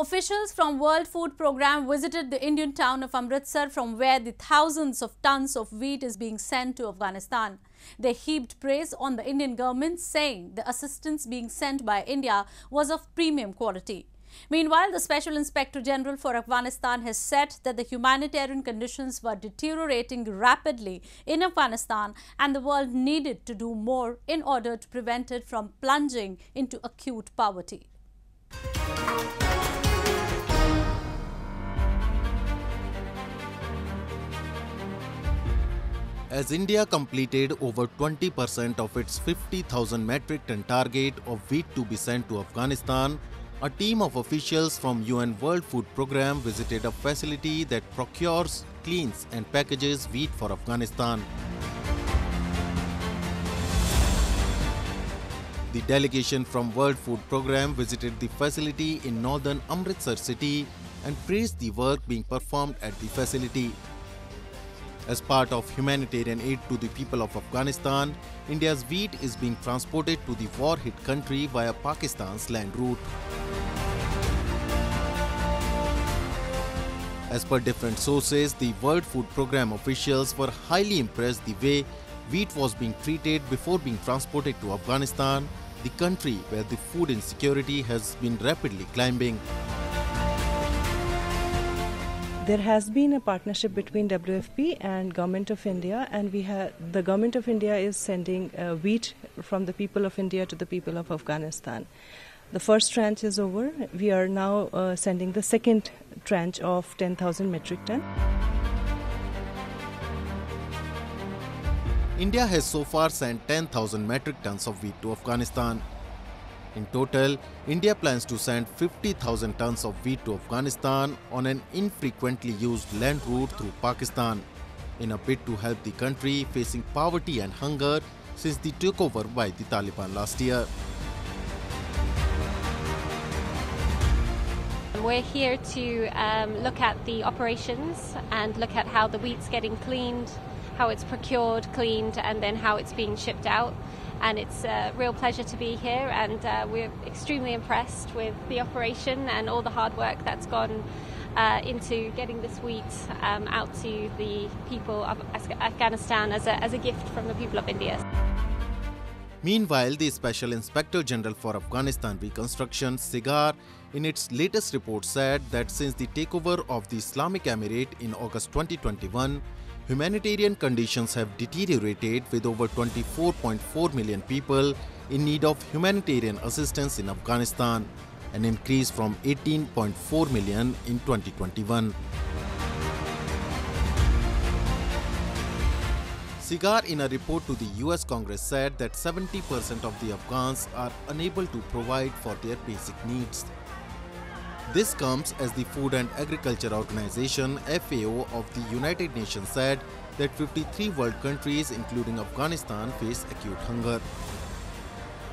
Officials from World Food Programme visited the Indian town of Amritsar from where the thousands of tons of wheat is being sent to Afghanistan. They heaped praise on the Indian government saying the assistance being sent by India was of premium quality. Meanwhile, the Special Inspector General for Afghanistan has said that the humanitarian conditions were deteriorating rapidly in Afghanistan and the world needed to do more in order to prevent it from plunging into acute poverty. As India completed over 20% of its 50,000 metric ton target of wheat to be sent to Afghanistan, a team of officials from UN World Food Programme visited a facility that procures, cleans and packages wheat for Afghanistan. The delegation from World Food Programme visited the facility in northern Amritsar city and praised the work being performed at the facility. As part of humanitarian aid to the people of Afghanistan, India's wheat is being transported to the war-hit country via Pakistan's land route. As per different sources, the World Food Programme officials were highly impressed the way wheat was being treated before being transported to Afghanistan, the country where the food insecurity has been rapidly climbing. There has been a partnership between WFP and Government of India, and we have the Government of India is sending uh, wheat from the people of India to the people of Afghanistan. The first tranche is over. We are now uh, sending the second tranche of 10,000 metric ton. India has so far sent 10,000 metric tons of wheat to Afghanistan. In total, India plans to send 50,000 tons of wheat to Afghanistan on an infrequently used land route through Pakistan in a bid to help the country facing poverty and hunger since the takeover by the Taliban last year. We're here to um, look at the operations and look at how the wheat's getting cleaned, how it's procured, cleaned, and then how it's being shipped out. And it's a real pleasure to be here, and uh, we're extremely impressed with the operation and all the hard work that's gone uh, into getting this wheat um, out to the people of Afghanistan as a, as a gift from the people of India. Meanwhile, the Special Inspector General for Afghanistan Reconstruction, SIGAR, in its latest report said that since the takeover of the Islamic Emirate in August 2021, humanitarian conditions have deteriorated with over 24.4 million people in need of humanitarian assistance in Afghanistan, an increase from 18.4 million in 2021. SIGAR in a report to the US Congress said that 70% of the Afghans are unable to provide for their basic needs. This comes as the Food and Agriculture Organization FAO of the United Nations said that 53 world countries including Afghanistan face acute hunger.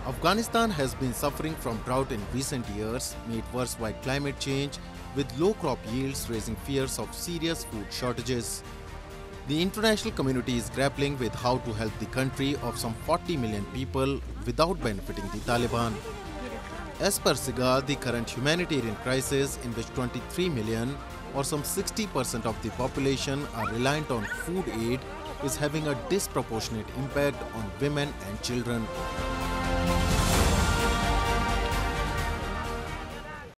Afghanistan has been suffering from drought in recent years, made worse by climate change, with low crop yields raising fears of serious food shortages. The international community is grappling with how to help the country of some 40 million people without benefiting the Taliban. As per SIGAR, the current humanitarian crisis in which 23 million or some 60% of the population are reliant on food aid is having a disproportionate impact on women and children.